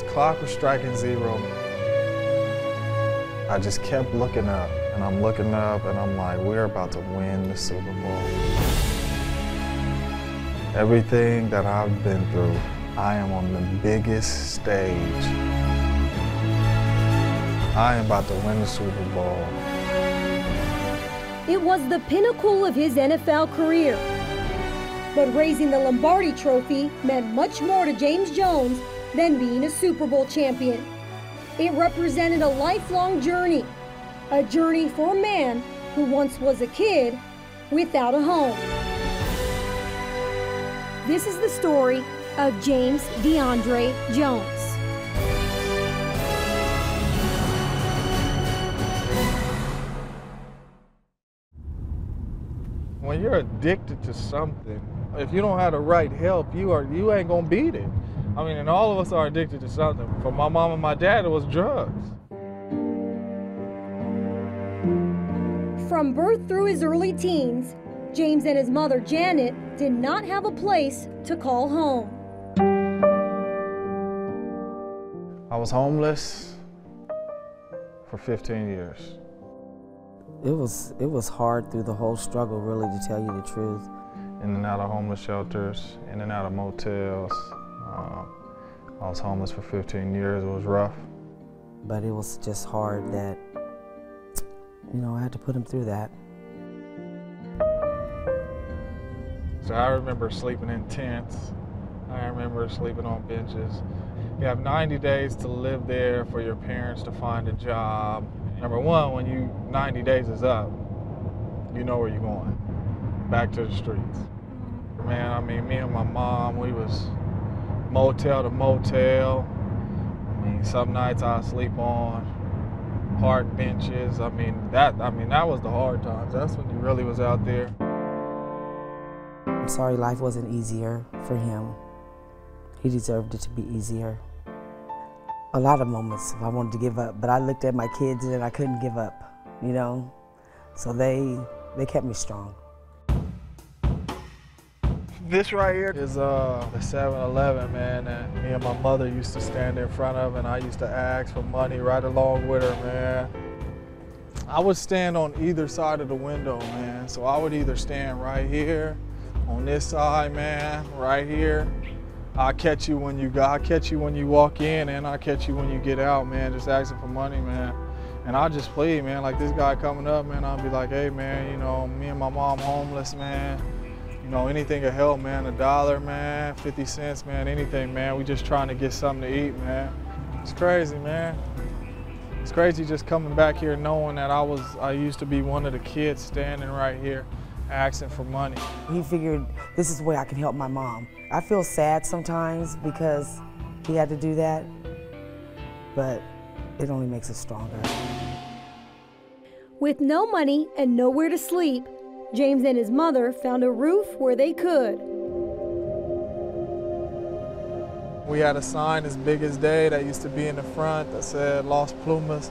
the clock was striking zero, I just kept looking up and I'm looking up and I'm like, we're about to win the Super Bowl. Everything that I've been through, I am on the biggest stage. I am about to win the Super Bowl. It was the pinnacle of his NFL career. But raising the Lombardi trophy meant much more to James Jones than being a Super Bowl champion. It represented a lifelong journey, a journey for a man who once was a kid without a home. This is the story of James DeAndre Jones. When you're addicted to something, if you don't have the right help, you are you ain't gonna beat it. I mean, and all of us are addicted to something. For my mom and my dad, it was drugs. From birth through his early teens, James and his mother Janet did not have a place to call home. I was homeless for 15 years. It was it was hard through the whole struggle, really, to tell you the truth. In and out of homeless shelters, in and out of motels. Uh, I was homeless for 15 years. It was rough. But it was just hard that, you know, I had to put him through that. So I remember sleeping in tents. I remember sleeping on benches. You have 90 days to live there for your parents to find a job. Number one, when you 90 days is up, you know where you're going. Back to the streets. Man, I mean, me and my mom, we was motel to motel. I mean, some nights I sleep on park benches. I mean, that I mean that was the hard times. That's when you really was out there. I'm sorry life wasn't easier for him. He deserved it to be easier. A lot of moments I wanted to give up, but I looked at my kids and I couldn't give up, you know? So they they kept me strong. This right here is uh, the 7-Eleven, man, and me and my mother used to stand in front of, and I used to ask for money right along with her, man. I would stand on either side of the window, man. So I would either stand right here, on this side, man, right here. I'll catch you when you go. I'll catch you when you walk in, and I'll catch you when you get out, man. Just asking for money, man. And I just plead, man. Like this guy coming up, man. I'll be like, hey, man. You know, me and my mom homeless, man. You know, anything to help, man. A dollar, man. 50 cents, man. Anything, man. We just trying to get something to eat, man. It's crazy, man. It's crazy just coming back here knowing that I was, I used to be one of the kids standing right here asking for money. He figured this is the way I can help my mom. I feel sad sometimes because he had to do that, but it only makes us stronger. With no money and nowhere to sleep, James and his mother found a roof where they could. We had a sign as big as day that used to be in the front that said Los Plumas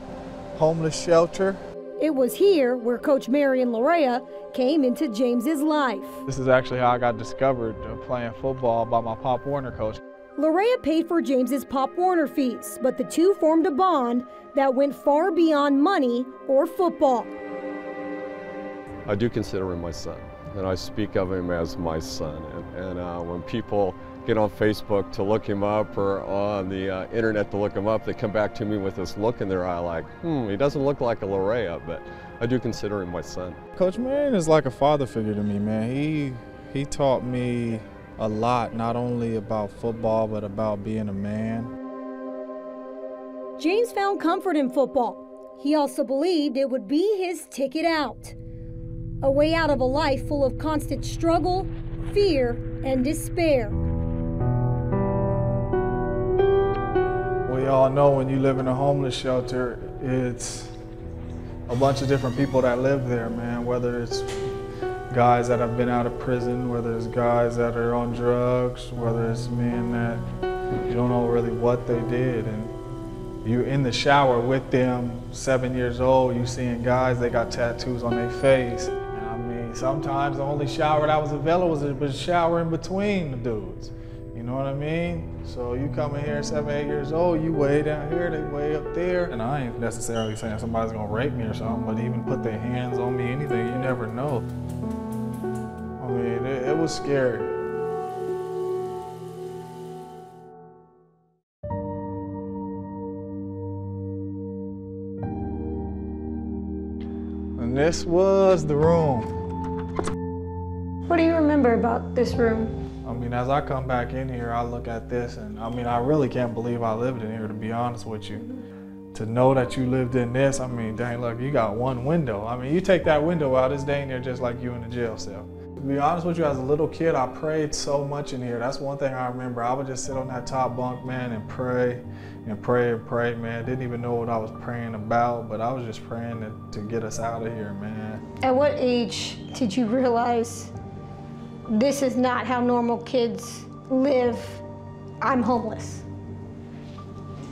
Homeless Shelter. It was here where Coach Marion Larea came into James's life. This is actually how I got discovered playing football by my Pop Warner coach. Larea paid for James's Pop Warner fees, but the two formed a bond that went far beyond money or football. I do consider him my son, and I speak of him as my son. And, and uh, when people get on Facebook to look him up or on the uh, internet to look him up, they come back to me with this look in their eye like, hmm, he doesn't look like a Larea, but I do consider him my son. Coach Marion is like a father figure to me, man. He, he taught me a lot, not only about football, but about being a man. James found comfort in football. He also believed it would be his ticket out. A way out of a life full of constant struggle, fear, and despair. We all know when you live in a homeless shelter, it's a bunch of different people that live there, man. Whether it's guys that have been out of prison, whether it's guys that are on drugs, whether it's men that you don't know really what they did. And you're in the shower with them, seven years old, you seeing guys, they got tattoos on their face. Sometimes the only shower that was available was a shower in between the dudes. You You know what I mean? So you come in here seven, eight years old, you way down here, they way up there. And I ain't necessarily saying somebody's gonna rape me or something, but even put their hands on me, anything, you never know. I mean, it, it was scary. And this was the room. What do you remember about this room? I mean, as I come back in here, I look at this and I mean, I really can't believe I lived in here, to be honest with you. To know that you lived in this, I mean, dang, look, you got one window. I mean, you take that window out, it's dang near just like you in a jail cell. To be honest with you, as a little kid, I prayed so much in here. That's one thing I remember. I would just sit on that top bunk, man, and pray and pray and pray, man. Didn't even know what I was praying about, but I was just praying to, to get us out of here, man. At what age did you realize this is not how normal kids live? I'm homeless.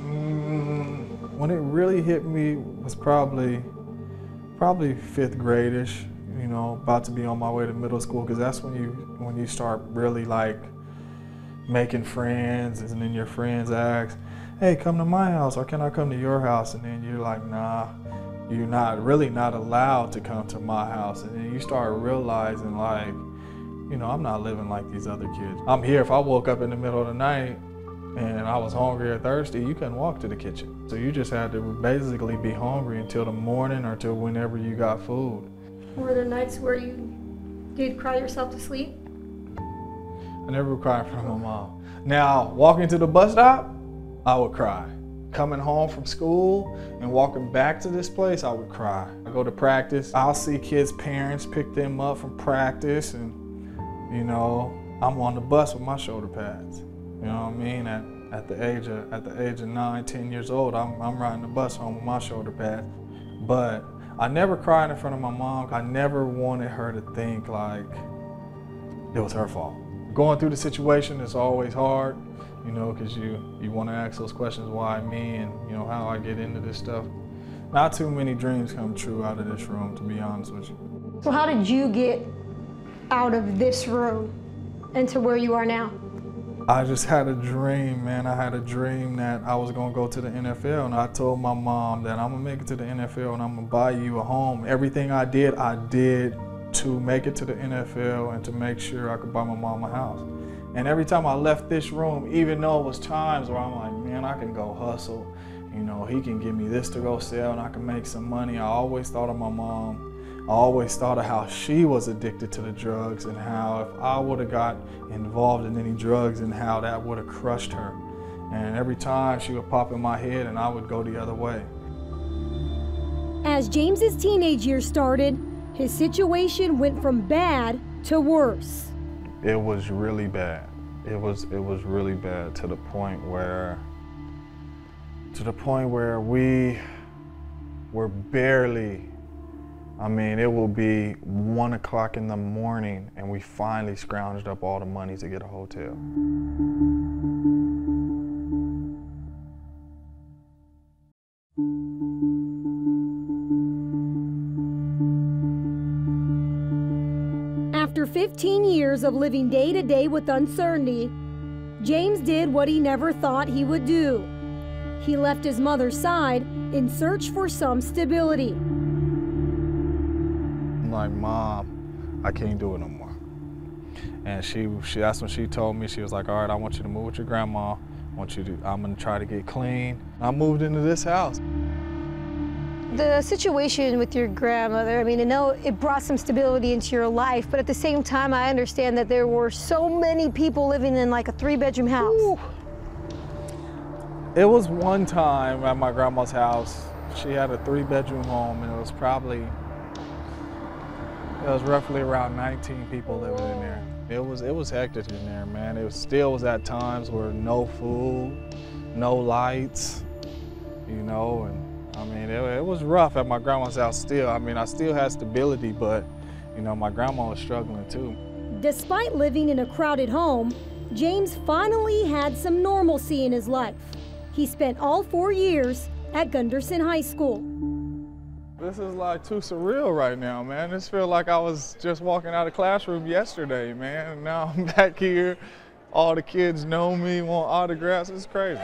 Mm, when it really hit me was probably probably fifth gradish you know about to be on my way to middle school because that's when you when you start really like making friends and then your friends ask hey come to my house or can i come to your house and then you're like nah you're not really not allowed to come to my house and then you start realizing like you know i'm not living like these other kids i'm here if i woke up in the middle of the night and I was hungry or thirsty, you couldn't walk to the kitchen. So you just had to basically be hungry until the morning or till whenever you got food. Were there nights where you did cry yourself to sleep? I never cried from my mom. Now, walking to the bus stop, I would cry. Coming home from school and walking back to this place, I would cry. I go to practice, I'll see kids' parents pick them up from practice, and you know, I'm on the bus with my shoulder pads. You know what I mean? At, at the age of at the age of nine, ten years old, I'm, I'm riding the bus home with my shoulder pads. But I never cried in front of my mom. I never wanted her to think like it was her fault. Going through the situation is always hard, you know, because you you want to ask those questions, why me, and you know how I get into this stuff. Not too many dreams come true out of this room, to be honest with you. So how did you get out of this room and to where you are now? I just had a dream, man. I had a dream that I was gonna go to the NFL, and I told my mom that I'm gonna make it to the NFL and I'm gonna buy you a home. Everything I did, I did to make it to the NFL and to make sure I could buy my mom a house. And every time I left this room, even though it was times where I'm like, man, I can go hustle. You know, he can give me this to go sell and I can make some money. I always thought of my mom. I always thought of how she was addicted to the drugs and how if I would have got involved in any drugs and how that would have crushed her. And every time she would pop in my head and I would go the other way. As James's teenage years started, his situation went from bad to worse. It was really bad. It was it was really bad to the point where to the point where we were barely I mean, it will be one o'clock in the morning and we finally scrounged up all the money to get a hotel. After 15 years of living day to day with uncertainty, James did what he never thought he would do. He left his mother's side in search for some stability. Like, Mom, I can't do it no more. And she, she, that's when she told me, she was like, all right, I want you to move with your grandma. I want you to, I'm gonna try to get clean. I moved into this house. The situation with your grandmother, I mean, I know it brought some stability into your life, but at the same time, I understand that there were so many people living in like a three bedroom house. Ooh. It was one time at my grandma's house. She had a three bedroom home and it was probably, it was roughly around 19 people living in there. It was, it was hectic in there, man. It was, still was at times where no food, no lights, you know, and I mean, it, it, was rough at my grandma's house still. I mean, I still had stability, but, you know, my grandma was struggling too. Despite living in a crowded home, James finally had some normalcy in his life. He spent all four years at Gunderson High School. This is like too surreal right now, man. This feels like I was just walking out of classroom yesterday, man. And now I'm back here All the kids know me, want autographs. It's crazy.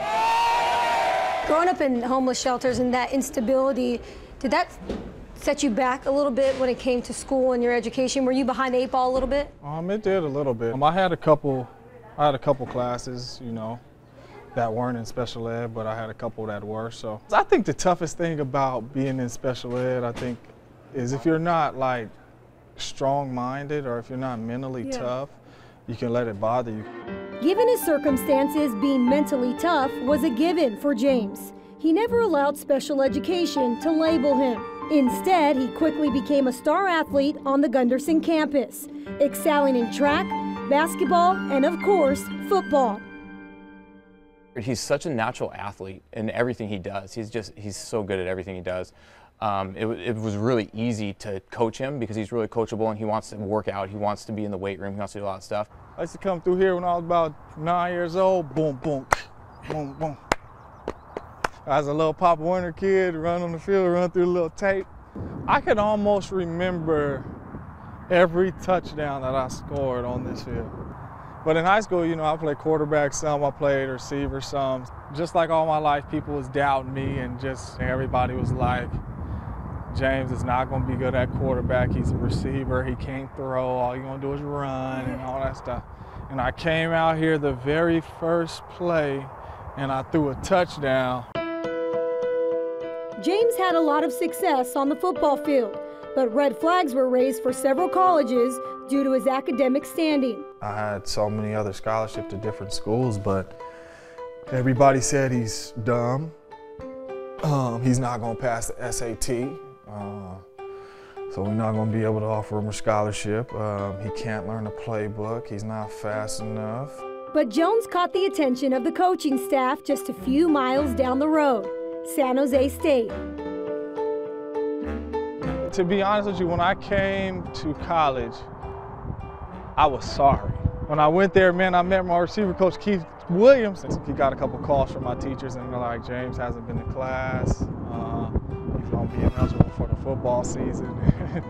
Growing up in homeless shelters and that instability, did that set you back a little bit when it came to school and your education? Were you behind the eight ball a little bit? Um, it did a little bit. Um, I had a couple, I had a couple classes, you know, that weren't in special ed, but I had a couple that were. So I think the toughest thing about being in special ed, I think, is if you're not like strong-minded or if you're not mentally Yeah. tough, you can let it bother you. Given his circumstances, being mentally tough was a given for James. He never allowed special education to label him. Instead, he quickly became a star athlete on the Gunderson campus, excelling in track, basketball, and of course, football. He's such a natural athlete in everything he does. He's just he's so good at everything he does. Um, it, it was really easy to coach him because he's really coachable and he wants to work out. He wants to be in the weight room. He wants to do a lot of stuff. I used to come through here when I was about nine years old. Boom, boom, boom, boom. As a little Pop Warner kid, run on the field, run through a little tape. I can almost remember every touchdown that I scored on this field. But in high school, you know, I played quarterback some, I played receiver some. Just like all my life, people was doubting me and just everybody was like, James is not going to be good at quarterback. He's a receiver. He can't throw. All he's going to do is run and all that stuff. And I came out here the very first play and I threw a touchdown. James had a lot of success on the football field, but red flags were raised for several colleges due to his academic standing. I had so many other scholarships to different schools, but everybody said he's dumb. Um, he's not going to pass the SAT. Uh, so we're not going to be able to offer him a scholarship. Um, he can't learn a playbook. He's not fast enough. But Jones caught the attention of the coaching staff just a few miles down the road, San Jose State. To be honest with you, when I came to college, I was sorry. When I went there, man, I met my receiver coach, Keith Williams. He got a couple calls from my teachers, and they're like, James hasn't been to class. Uh, he's going to be ineligible for the football season.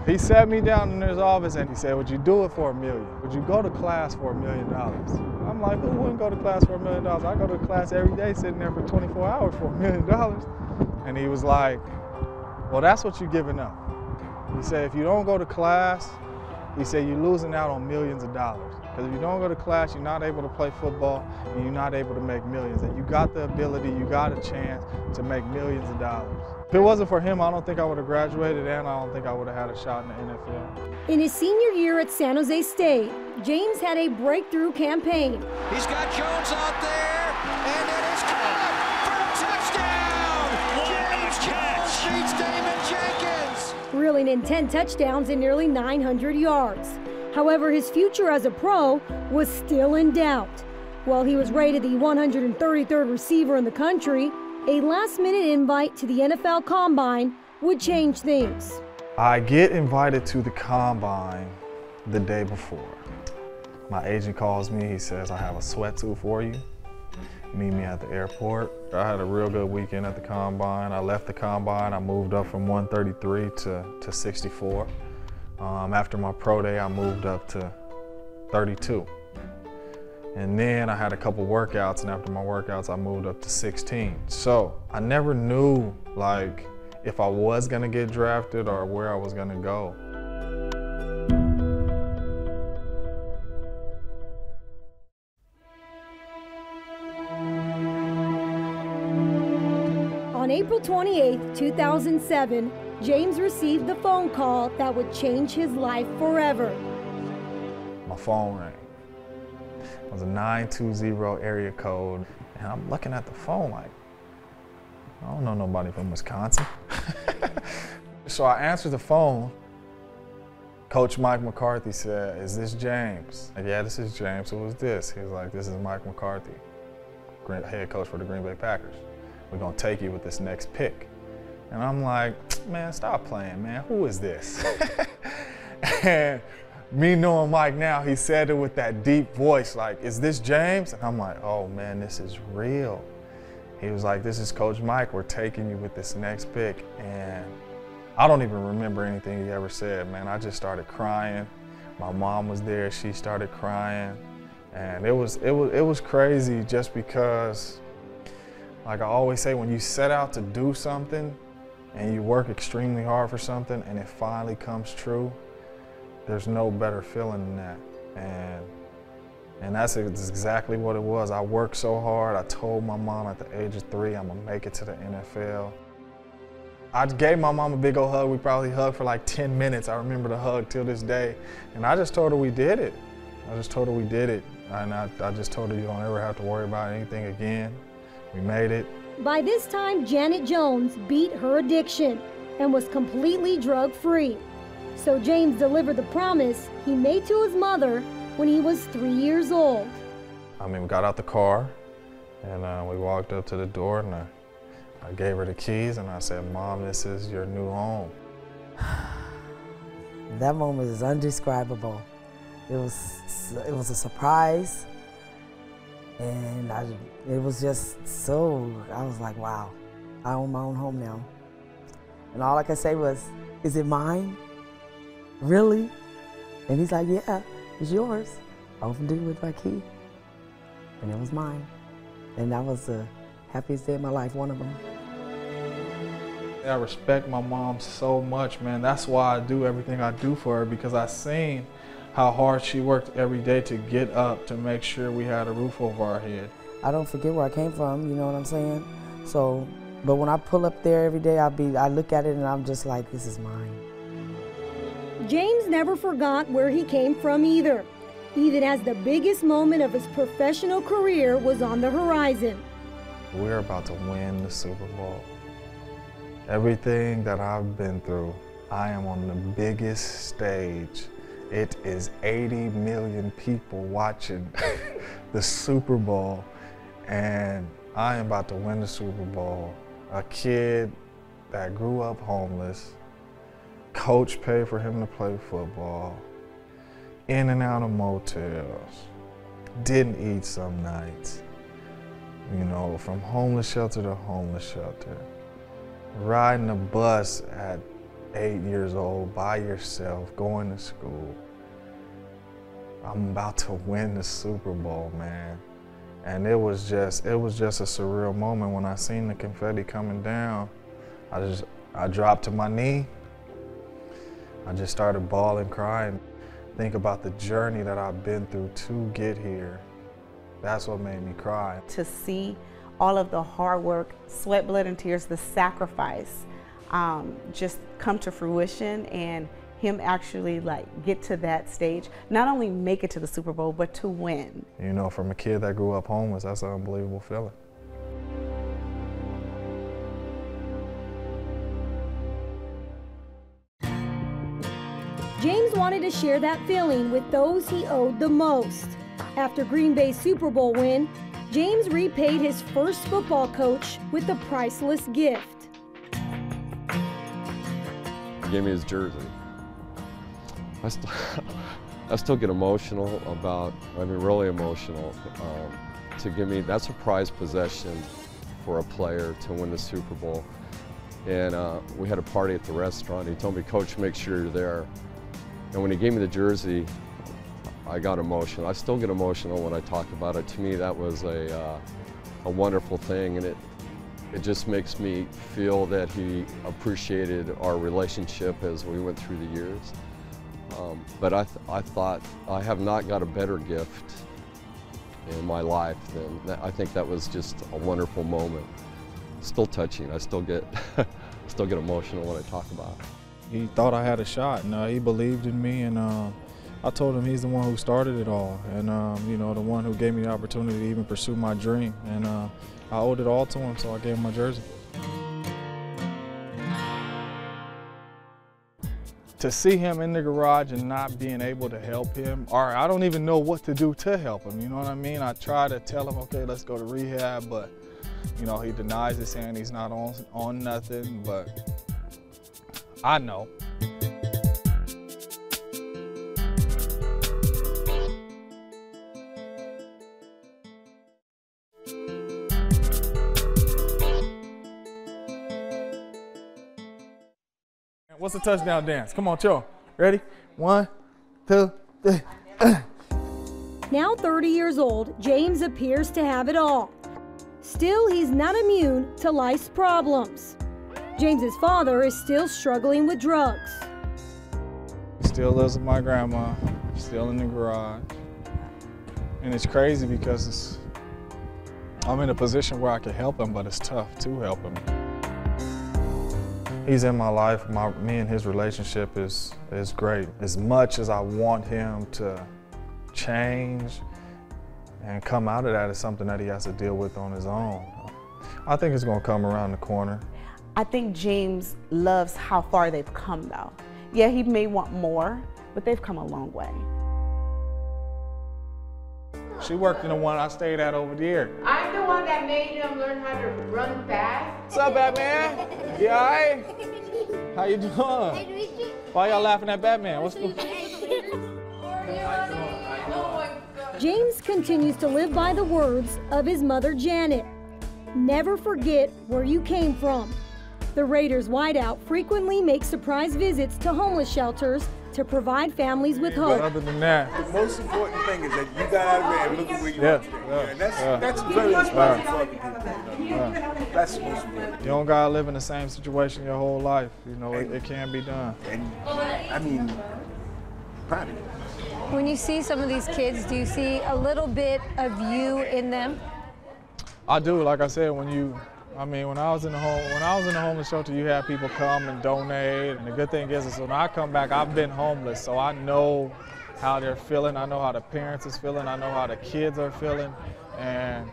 he sat me down in his office and he said, Would you do it for a million? Would you go to class for a million dollars? I'm like, Who wouldn't go to class for a million dollars? I go to class every day, sitting there for 24 hours for a million dollars. And he was like, Well, that's what you're giving up. He said, if you don't go to class, he said, you're losing out on millions of dollars. Because if you don't go to class, you're not able to play football and you're not able to make millions. And you got the ability, you got a chance to make millions of dollars. If it wasn't for him, I don't think I would have graduated and I don't think I would have had a shot in the NFL. In his senior year at San Jose State, James had a breakthrough campaign. He's got Jones out there, and it is caught reeling in 10 touchdowns and nearly 900 yards. However, his future as a pro was still in doubt. While he was rated the 133rd receiver in the country, a last minute invite to the NFL Combine would change things. I get invited to the combine the day before. My agent calls me, he says, I have a sweat suit for you. Meet me at the airport. I had a real good weekend at the combine. I left the combine, I moved up from 133 to, to 64. Um, after my pro day, I moved up to 32. And then I had a couple workouts, and after my workouts, I moved up to 16. So I never knew like if I was gonna get drafted or where I was gonna go. 28, 2007, James received the phone call that would change his life forever. My phone rang. It was a 920 area code, and I'm looking at the phone like, I don't know nobody from Wisconsin. so I answered the phone. Coach Mike McCarthy said, Is this James? Like, yeah, this is James. Who is this? He was like, This is Mike McCarthy, head coach for the Green Bay Packers. We're gonna take you with this next pick. And I'm like, man, stop playing, man. Who is this? and me knowing Mike now, he said it with that deep voice, like, is this James? And I'm like, oh man, this is real. He was like, this is Coach Mike. We're taking you with this next pick. And I don't even remember anything he ever said, man. I just started crying. My mom was there. She started crying. And it was, it was, it was crazy just because, like I always say, when you set out to do something and you work extremely hard for something and it finally comes true, there's no better feeling than that. And and that's exactly what it was. I worked so hard. I told my mom at the age of three, I'm gonna make it to the NFL. I gave my mom a big old hug. We probably hugged for like 10 minutes. I remember the hug till this day. And I just told her we did it. I just told her we did it. And I, I just told her you don't ever have to worry about anything again. We made it. By this time, Janet Jones beat her addiction and was completely drug free. So James delivered the promise he made to his mother when he was three years old. I mean, we got out the car and uh, we walked up to the door and I, I gave her the keys and I said, Mom, this is your new home. that moment is indescribable. It was, it was a surprise and I, it was just so, I was like, wow, I own my own home now. And all I could say was, is it mine? Really? And he's like, yeah. It's yours. I opened it with my key, and it was mine. And that was the happiest day of my life, one of them. I respect my mom so much, man. That's why I do everything I do for her because I seen how hard she worked every day to get up to make sure we had a roof over our head. I don't forget where I came from, you know what I'm saying? So, but when I pull up there every day, I'll be I look at it and I'm just like, this is mine. James never forgot where he came from either, even as the biggest moment of his professional career was on the horizon. We're about to win the Super Bowl. Everything that I've been through, I am on the biggest stage. It is 80 million people watching the Super Bowl, and I am about to win the Super Bowl. A kid that grew up homeless, Coach paid for him to play football. In and out of motels. Didn't eat some nights. You know, from homeless shelter to homeless shelter. Riding a bus at eight years old by yourself, going to school. I'm about to win the Super Bowl, man. And it was just, it was just a surreal moment when I seen the confetti coming down. I just, I dropped to my knee I just started bawling, crying. Think about the journey that I've been through to get here. That's what made me cry. To see all of the hard work, sweat, blood, and tears, the sacrifice, um, just come to fruition and him actually like get to that stage, not only make it to the Super Bowl, but to win. You know, from a kid that grew up homeless, that's an unbelievable feeling. James wanted to share that feeling with those he owed the most. After Green Bay's Super Bowl win, James repaid his first football coach with a priceless gift. He gave me his jersey. I still, I still get emotional about, I mean, really emotional. Um, to give me, that's a prized possession for a player to win the Super Bowl. And uh, we had a party at the restaurant. He told me, Coach, make sure you're there. And when he gave me the jersey, I got emotional. I still get emotional when I talk about it. To me, that was a, uh, a wonderful thing, and it, it just makes me feel that he appreciated our relationship as we went through the years. Um, but I, th I thought I have not got a better gift in my life than that. I think that was just a wonderful moment. Still touching. I still get, still get emotional when I talk about it he thought I had a shot, and uh, he believed in me. And uh, I told him he's the one who started it all, and um, you know the one who gave me the opportunity to even pursue my dream. And uh, I owed it all to him, so I gave him my jersey. To see him in the garage and not being able to help him, or I don't even know what to do to help him. You know what I mean? I try to tell him, okay, let's go to rehab, but you know he denies it, saying he's not on on nothing. But I know. What's the touchdown dance? Come on, chill. Ready? One, two, three. Now 30 years old, James appears to have it all. Still, he's not immune to life's problems. James's father is still struggling with drugs. He still lives with my grandma, still in the garage. And it's crazy because it's, I'm in a position where I can help him, but it's tough to help him. He's in my life. My, me and his relationship is, is great. As much as I want him to change and come out of that is something that he has to deal with on his own. I think it's gonna come around the corner. I think James loves how far they've come though. Yeah, he may want more, but they've come a long way. She worked in the one I stayed at over there. I'm the one that made him learn how to run fast. What's up, Batman? You alright? How you doing? Why y'all laughing at Batman? What's the... James continues to live by the words of his mother Janet. Never forget where you came from. The Raiders wideout frequently makes surprise visits to homeless shelters to provide families with But hope. other than that, The most important thing is that you got out of there and look at where you Yeah, are today. yeah, and that's yeah. that's very inspiring for other people. you. That's the most important. you don't gotta live in the same situation your whole life. You know, it, it can be done. And I mean, proud of you. When you see some of these kids, do you see a little bit of you in them? I do, like I said, when you, I mean, when I was in the home, when I was in the homeless shelter, you had people come and donate. And the good thing is, is when I come back, I've been homeless, so I know how they're feeling. I know how the parents is feeling. I know how the kids are feeling, and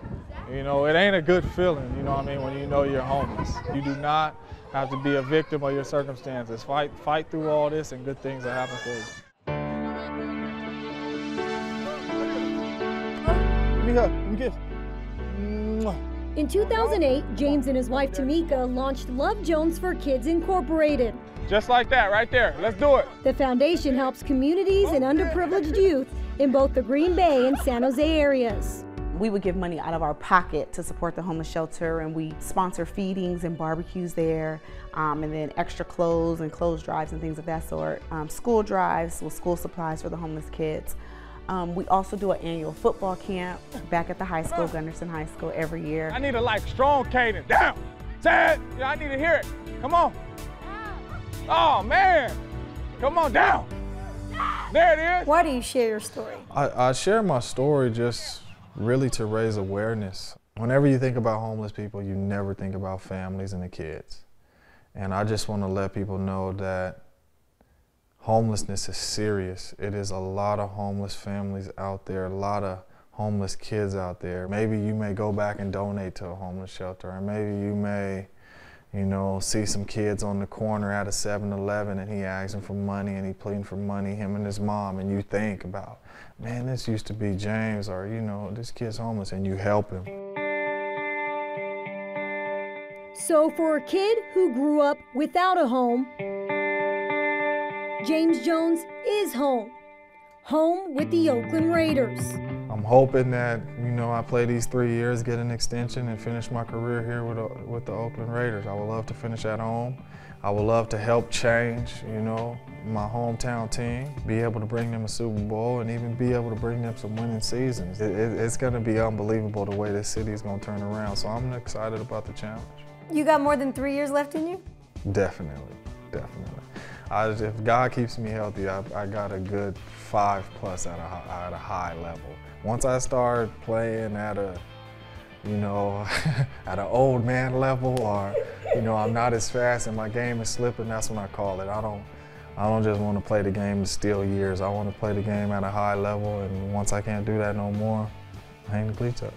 you know, it ain't a good feeling. You know what I mean? When you know you're homeless, you do not have to be a victim of your circumstances. Fight, fight through all this, and good things will happen for you. Me hug. Me a kiss. Mwah. In 2008, James and his wife Tamika launched Love Jones for Kids Incorporated. Just like that, right there. Let's do it. The foundation helps communities and underprivileged youth in both the Green Bay and San Jose areas. We would give money out of our pocket to support the homeless shelter, and we sponsor feedings and barbecues there, um, and then extra clothes and clothes drives and things of that sort. Um, school drives with school supplies for the homeless kids. Um, we also do an annual football camp back at the high school, Gunderson High School, every year. I need a like strong cadence. Down. Say it. Yeah, I need to hear it. Come on. Oh man. Come on down. There it is. Why do you share your story? I, I share my story just really to raise awareness. Whenever you think about homeless people, you never think about families and the kids. And I just want to let people know that homelessness is serious. It is a lot of homeless families out there, a lot of homeless kids out there. Maybe you may go back and donate to a homeless shelter, or maybe you may, you know, see some kids on the corner at a 7-Eleven and he asks asking for money and he pleading for money, him and his mom, and you think about, man, this used to be James, or you know, this kid's homeless, and you help him. So, for a kid who grew up without a home, James Jones is home. Home with the Oakland Raiders. I'm hoping that you know I play these three years, get an extension, and finish my career here with the, with the Oakland Raiders. I would love to finish at home. I would love to help change, you know, my hometown team, be able to bring them a Super Bowl, and even be able to bring them some winning seasons. It, it, it's going to be unbelievable the way this city is going to turn around. So I'm excited about the challenge. You got more than three years left in you? Definitely, definitely. I, if God keeps me healthy, I, I got a good five plus at a, at a high level. Once I start playing at a, you know, at an old man level, or you know, I'm not as fast and my game is slipping. That's when I call it. I don't, I don't just want to play the game to steal years. I want to play the game at a high level, and once I can't do that no more, I hang the cleats up.